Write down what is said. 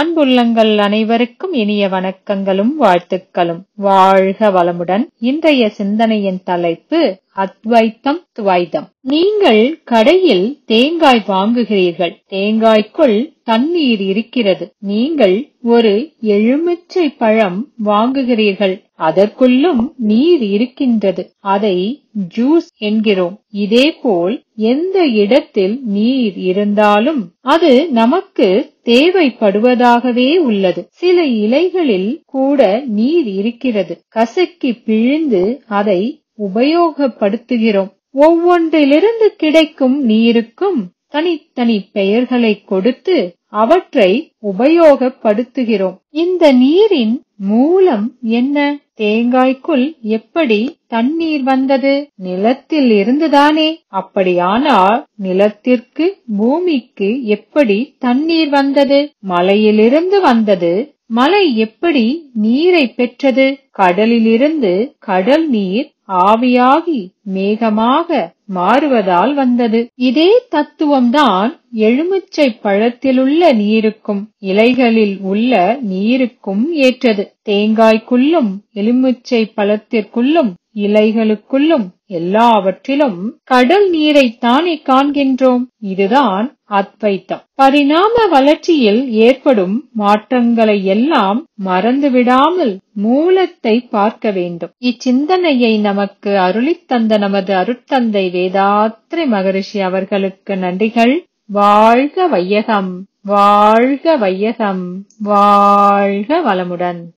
அன்புள்ளங்கள் அனைவருக்கும் இனிய வணக்கங்களும் வாழ்த்துக்களும். வாழ்க வளமுடன். இன்றைய சிந்தனையின் தலைப்பு அத்வைத்தம் துவைதம் நீங்கள் கடையில் தேங்காய் வாங்குகிறீர்கள். தேங்காய்க்குள் தண்ணீர் இருக்கிறது. நீங்கள் ஒரு எலுமிச்சை பழம் வாங்குகிறீர்கள். அதற்குள்ளும் நீர் இருக்கின்றது. அதை ஜூஸ் என்கிறோம். இதேபோல் எந்த இடத்தில் நீர் இருந்தாலும் அது நமக்கு தேவைப்படுவதாகவே உள்ளது. சில இலைகளில் கூட நீர் இருக்கிறது. கசக்கி பிழிந்து அதை உபயோகப்படுத்துகிறோம். ஒவ்வொன்றிலிருந்து கிடைக்கும் நீருக்கும் தனித்தனி பெயர்களை கொடுத்து அவற்றை உபயோகப்படுத்துகிறோம். இந்த நீரின் மூலம் என்ன? தேங்காய்க்குள் எப்படி தண்ணீர் வந்தது? நிலத்தில் இருந்துதானே? அப்படியானால் நிலத்திற்கு பூமிக்கு எப்படி தண்ணீர் வந்தது? மலையிலிருந்து வந்தது. மலை எப்படி நீரை பெற்றது? கடலிலிருந்து கடல் நீர் ஆவியாகி மேகமாக மாறுவதால் வந்தது. இதே தத்துவம்தான் எலுமிச்சை பழத்திலுள்ள நீருக்கும் இலைகளில் உள்ள நீருக்கும் ஏற்றது. தேங்காய்க்குள்ளும் எலுமிச்சை பழத்திற்குள்ளும் இலைகளுக்குள்ளும் எல்லாவற்றிலும் கடல் நீரைத்தானே காண்கின்றோம். இதுதான் அத்வைத்தம். பரிணாம வளர்ச்சியில் ஏற்படும் மாற்றங்களை எல்லாம் மறந்துவிடாமல் மூலத்தை பார்க்க வேண்டும். இச்சிந்தனையை நமக்கு அருளித் தந்த நமது அருட்தந்தை வேதாத்ரி மகரிஷி அவர்களுக்கு நன்றிகள். வாழ்க வையகம் வாழ்க வையகம் வாழ்க வளமுடன்.